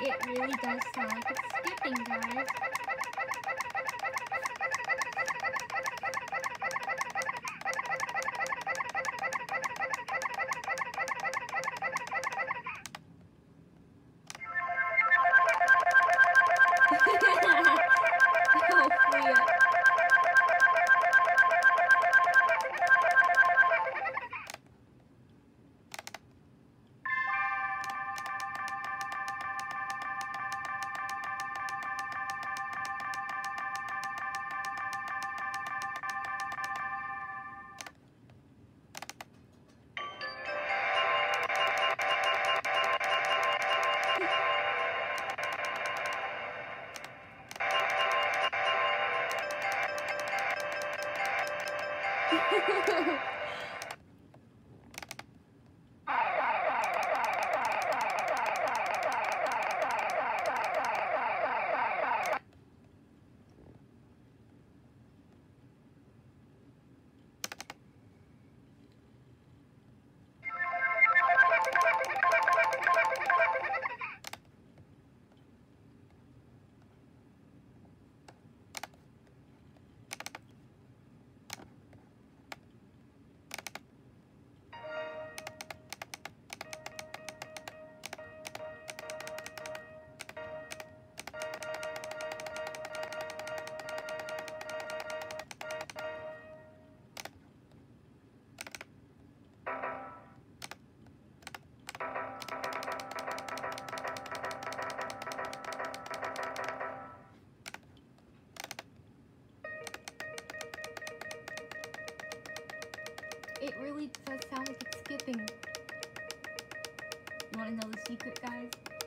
It really does sound like it's skipping, guys. oh, Freya. It really does sound like it's skipping. You want to know the secret, guys?